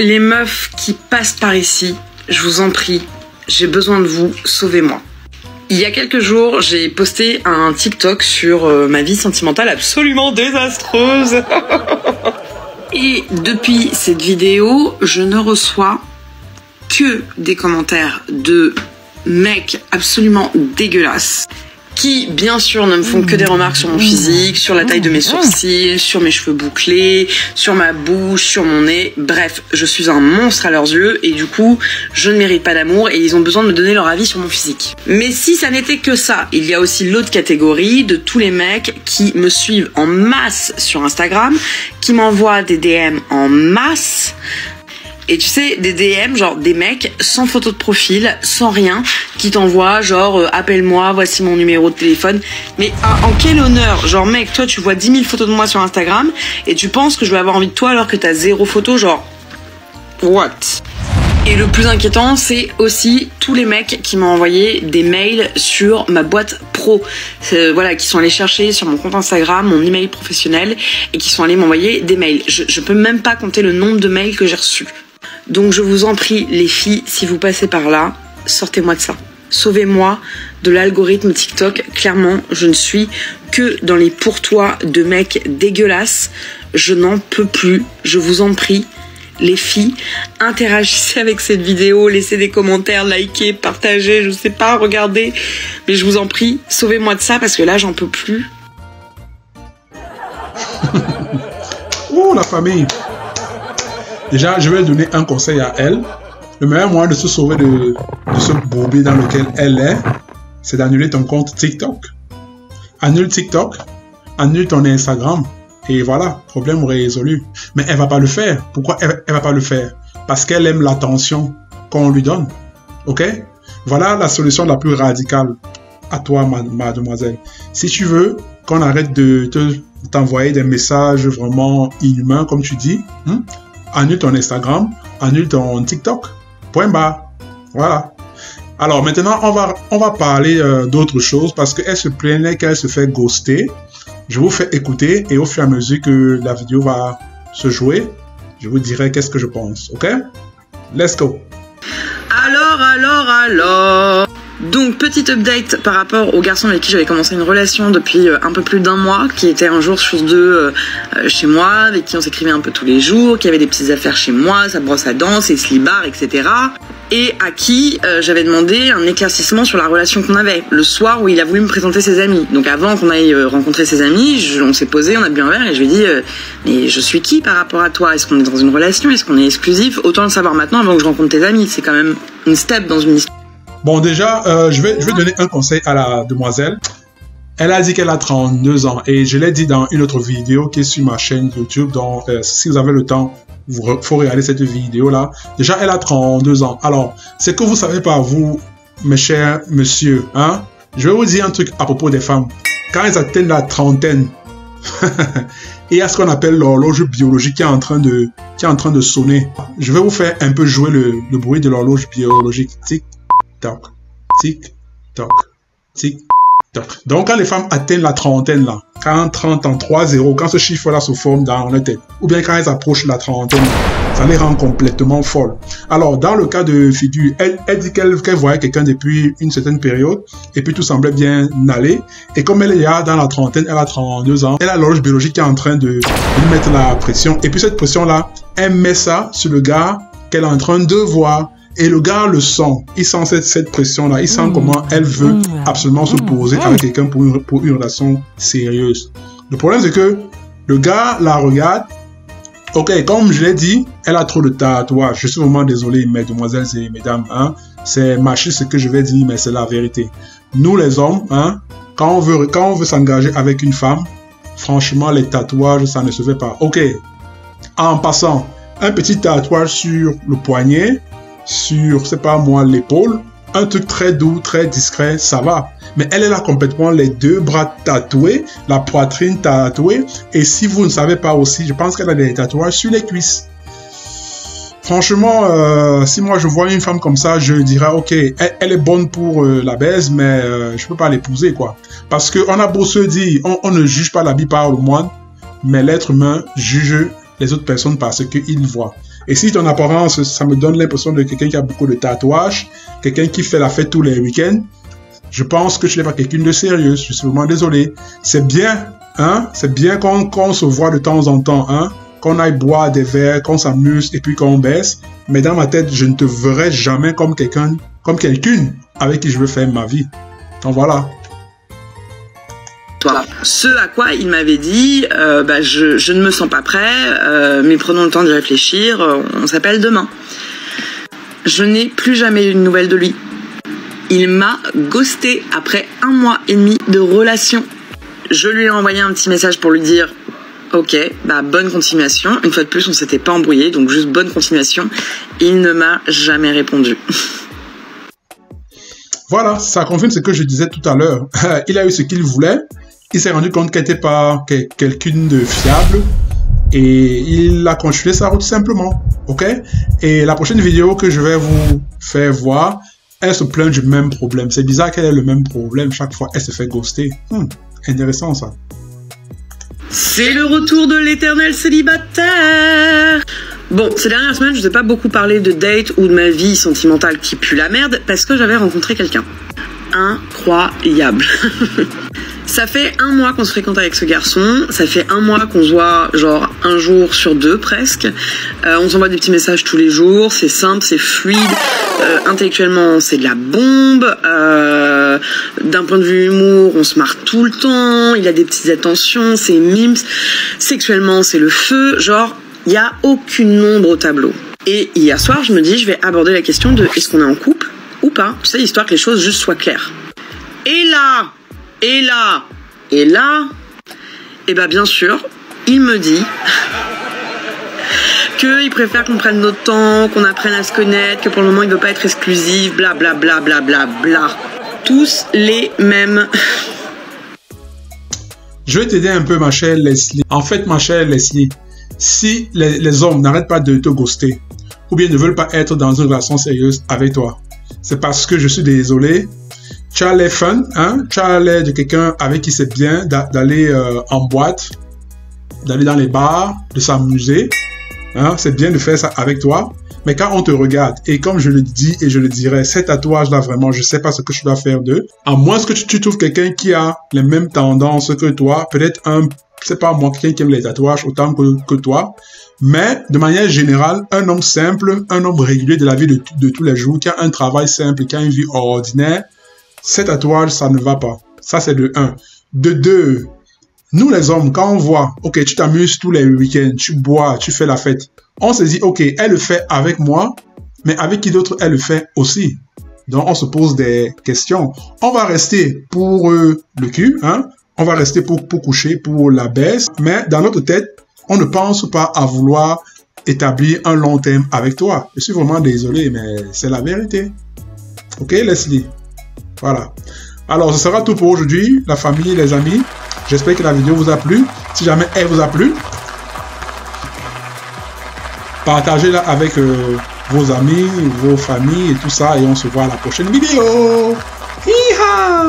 Les meufs qui passent par ici, je vous en prie, j'ai besoin de vous, sauvez-moi. Il y a quelques jours, j'ai posté un TikTok sur euh, ma vie sentimentale absolument désastreuse. Et depuis cette vidéo, je ne reçois que des commentaires de mecs absolument dégueulasses qui, bien sûr, ne me font que des remarques sur mon physique, sur la taille de mes sourcils, sur mes cheveux bouclés, sur ma bouche, sur mon nez. Bref, je suis un monstre à leurs yeux et du coup, je ne mérite pas d'amour et ils ont besoin de me donner leur avis sur mon physique. Mais si ça n'était que ça, il y a aussi l'autre catégorie de tous les mecs qui me suivent en masse sur Instagram, qui m'envoient des DM en masse, et tu sais, des DM, genre des mecs sans photo de profil, sans rien, qui t'envoient genre euh, appelle-moi, voici mon numéro de téléphone. Mais en quel honneur Genre mec, toi tu vois 10 000 photos de moi sur Instagram et tu penses que je vais avoir envie de toi alors que t'as zéro photo, genre what? Et le plus inquiétant, c'est aussi tous les mecs qui m'ont envoyé des mails sur ma boîte pro. Euh, voilà, qui sont allés chercher sur mon compte Instagram mon email professionnel et qui sont allés m'envoyer des mails. Je, je peux même pas compter le nombre de mails que j'ai reçus. Donc je vous en prie, les filles, si vous passez par là, sortez-moi de ça. Sauvez-moi de l'algorithme TikTok. Clairement, je ne suis que dans les pourtois de mecs dégueulasses. Je n'en peux plus. Je vous en prie. Les filles, interagissez avec cette vidéo, laissez des commentaires, likez, partagez, je sais pas, regardez. Mais je vous en prie, sauvez-moi de ça parce que là, j'en peux plus. Ouh, la famille. Déjà, je vais donner un conseil à elle. Le meilleur moyen de se sauver de, ce bourbier dans lequel elle est, c'est d'annuler ton compte TikTok. Annule TikTok, annule ton Instagram, et voilà, problème résolu. Mais elle va pas le faire. Pourquoi elle, elle va pas le faire? Parce qu'elle aime l'attention qu'on lui donne. Ok? Voilà la solution la plus radicale à toi, mademoiselle. Si tu veux qu'on arrête de t'envoyer des messages vraiment inhumains, comme tu dis, hein, annule ton Instagram, annule ton TikTok. Point bas. Voilà. Alors maintenant, on va, on va parler euh, d'autre chose parce qu'elle se plaignait qu'elle se fait ghoster. Je vous fais écouter et au fur et à mesure que la vidéo va se jouer, je vous dirai qu'est-ce que je pense. Ok? Let's go. Alors, alors, alors. Donc, petite update par rapport au garçon avec qui j'avais commencé une relation depuis euh, un peu plus d'un mois, qui était un jour sur deux euh, euh, chez moi, avec qui on s'écrivait un peu tous les jours, qui avait des petites affaires chez moi, sa brosse à dents, ses slibards, etc. Et à qui j'avais demandé un éclaircissement sur la relation qu'on avait, le soir où il a voulu me présenter ses amis. Donc avant qu'on aille rencontrer ses amis, on s'est posé, on a bu un verre et je lui ai dit Mais je suis qui par rapport à toi? Est-ce qu'on est dans une relation? Est-ce qu'on est exclusif? Autant le savoir maintenant avant que je rencontre tes amis. C'est quand même une step dans une histoire. Bon, déjà, euh, je, vais, donner un conseil à la demoiselle. Elle a dit qu'elle a 32 ans et je l'ai dit dans une autre vidéo qui est sur ma chaîne YouTube. Donc, euh, si vous avez le temps, il faut regarder cette vidéo-là. Déjà, elle a 32 ans. Alors, c'est que vous savez pas, vous, mes chers monsieur, hein, je vais vous dire un truc à propos des femmes. Quand elles atteignent la trentaine, il y a ce qu'on appelle l'horloge biologique qui est en train de, qui est en train de sonner. Je vais vous faire un peu jouer le, le bruit de l'horloge biologique. Tic, tic, toc, tic, toc. Donc, quand les femmes atteignent la trentaine, là, quand 30 ans, 3, 0, quand ce chiffre-là se forme dans la tête, ou bien quand elles approchent la trentaine, ça les rend complètement folles. Alors, dans le cas de Fidu, elle, elle dit qu'elle voyait quelqu'un depuis une certaine période, et puis tout semblait bien aller. Et comme elle est là dans la trentaine, elle a 32 ans, elle a l'horloge biologique qui est en train de lui mettre la pression. Et puis cette pression-là, elle met ça sur le gars qu'elle est en train de voir. Et le gars le sent. Il sent cette, cette pression-là. Il sent mmh. comment elle veut mmh. absolument se poser avec quelqu'un pour une, pour une relation sérieuse. Le problème, c'est que le gars la regarde. Ok, comme je l'ai dit, elle a trop de tatouages. Je suis vraiment désolé, mesdemoiselles et mesdames. Hein. C'est machiste ce que je vais dire, mais c'est la vérité. Nous, les hommes, hein, quand on veut, quand on veut s'engager avec une femme, franchement, les tatouages, ça ne se fait pas. Ok, en passant, un petit tatouage sur le poignet, sur, c'est pas moi, l'épaule, un truc très doux, très discret, ça va. Mais elle, est là complètement les deux bras tatoués, la poitrine tatouée. Et si vous ne savez pas aussi, je pense qu'elle a des tatouages sur les cuisses. Franchement, euh, si moi je vois une femme comme ça, je dirais ok, elle, est bonne pour euh, la baise, mais euh, je peux pas l'épouser quoi. Parce que on a beau se dire, on, ne juge pas la vie par le moine, mais l'être humain juge les autres personnes par ce qu'il voit. Et si ton apparence, ça me donne l'impression de quelqu'un qui a beaucoup de tatouages, quelqu'un qui fait la fête tous les week-ends, je pense que tu n'es pas quelqu'un de sérieux. Je suis vraiment désolé. C'est bien, hein, c'est bien qu'on se voit de temps en temps, hein, qu'on aille boire des verres, qu'on s'amuse et puis qu'on baisse. Mais dans ma tête, je ne te verrai jamais comme quelqu'un, comme quelqu'une avec qui je veux faire ma vie. Donc voilà. Ce à quoi il m'avait dit, euh, bah, je, ne me sens pas prêt, euh, mais prenons le temps d'y réfléchir, euh, on s'appelle demain. Je n'ai plus jamais eu de nouvelles de lui. Il m'a ghosté après un mois et demi de relation. Je lui ai envoyé un petit message pour lui dire Ok, bah bonne continuation. Une fois de plus, on s'était pas embrouillé, donc juste bonne continuation. Il ne m'a jamais répondu. Voilà, ça confirme ce que je disais tout à l'heure. il a eu ce qu'il voulait, il s'est rendu compte qu'elle n'était pas quelqu'un de fiable et il a continué sa route simplement. Ok? Et la prochaine vidéo que je vais vous faire voir, elle se plaint du même problème. C'est bizarre qu'elle ait le même problème chaque fois. Elle se fait ghoster. Hmm, intéressant ça. C'est le retour de l'éternel célibataire. Bon, ces dernières semaines, je vous ai pas beaucoup parlé de date ou de ma vie sentimentale qui pue la merde parce que j'avais rencontré quelqu'un. Incroyable. Ça fait un mois qu'on se fréquente avec ce garçon. Ça fait un mois qu'on se voit genre un jour sur deux presque. Euh, on s'envoie des petits messages tous les jours. C'est simple, c'est fluide. Euh, intellectuellement, c'est de la bombe. Euh, D'un point de vue humour, on se marre tout le temps. Il a des petites attentions, c'est mimes. Sexuellement, c'est le feu. Genre, il y a aucune ombre au tableau. Et hier soir, je me dis, je vais aborder la question de est-ce qu'on est en couple ou pas? Tu sais, histoire que les choses juste soient claires. Et là, et là, et là, et eh bien bien sûr, il me dit qu'il préfère qu'on prenne notre temps, qu'on apprenne à se connaître, que pour le moment il veut pas être exclusif, bla bla bla bla bla bla. Tous les mêmes. Je vais t'aider un peu, ma chère Leslie. En fait, ma chère Leslie, si les, les hommes n'arrêtent pas de te ghoster, ou bien ne veulent pas être dans une relation sérieuse avec toi, c'est parce que je suis désolé, tu as les fun, hein, tu as de quelqu'un avec qui c'est bien d'aller euh, en boîte, d'aller dans les bars, de s'amuser. Hein, c'est bien de faire ça avec toi. Mais quand on te regarde, et comme je le dis et je le dirais, cet tatouage-là, vraiment, je sais pas ce que je dois faire d'eux. À moins que tu, trouves quelqu'un qui a les mêmes tendances que toi, peut-être un, c'est pas moi, quelqu'un qui aime les tatouages autant que, que toi. Mais, de manière générale, un homme simple, un homme régulier de la vie de, de tous les jours, qui a un travail simple, qui a une vie ordinaire, cet tatouage, ça ne va pas. Ça, c'est de 1. De 2, nous les hommes, quand on voit, ok, tu t'amuses tous les week-ends, tu bois, tu fais la fête, on se dit, ok, elle le fait avec moi, mais avec qui d'autre elle le fait aussi? Donc, on se pose des questions. On va rester pour euh, le cul, hein? On va rester pour, pour coucher, pour la baisse, mais dans notre tête, on ne pense pas à vouloir établir un long terme avec toi. Je suis vraiment désolé, mais c'est la vérité. Ok, Leslie? Voilà. Alors, ce sera tout pour aujourd'hui, la famille, les amis. J'espère que la vidéo vous a plu. Si jamais elle vous a plu, partagez-la avec euh, vos amis, vos familles et tout ça. Et on se voit à la prochaine vidéo. Hiha